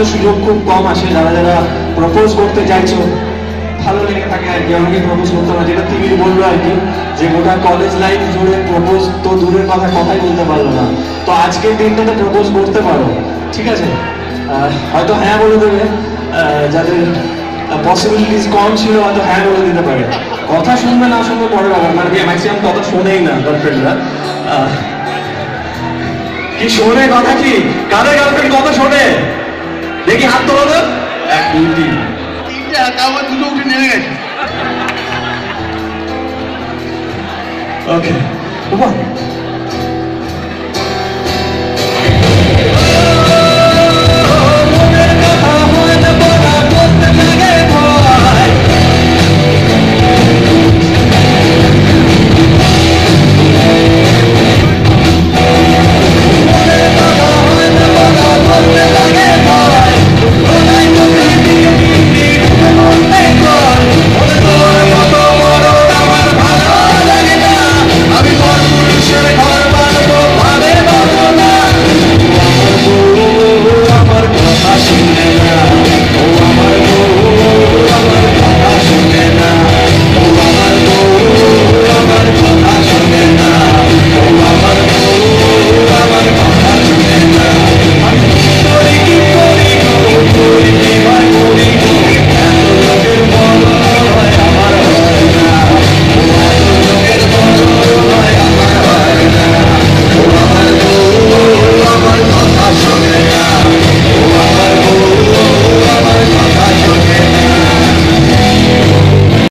কিন্তু সুযোগ খুব কম আসে, যারা যারা প্রপোজ করতে চাইছো। ভালো লেগে থাকে আর কি, আমাকে প্রপোজ করতে হবে। যেটা তুমি বলল আর কি, যে গোটা কলেজ লাইফ জুড়ে প্রপোজ তো দূরের কথা কথাই বলতে পারল না। তো আজকের দিনটাতে প্রপোজ করতে পারো, ঠিক আছে? হয়তো হ্যাঁ বলে দেবে। যাদের পসিবিলিটিস কম ছিল, হয়তো হ্যাঁ বলে দিতে পারে। কথা শুনবে, না শুনবে, পরে ব্যাপার। মানে ম্যাক্সিমাম কথা শোনেই না গার্লফ্রেন্ডরা কি শোনে কথা কি? কাদের গার্লফ্রেন্ড কথা শোনে? দেখি হাত তোলো তো এক দুই তিন তিনটে হাত আমার দুটো উঠে নেমে গেছে ওকে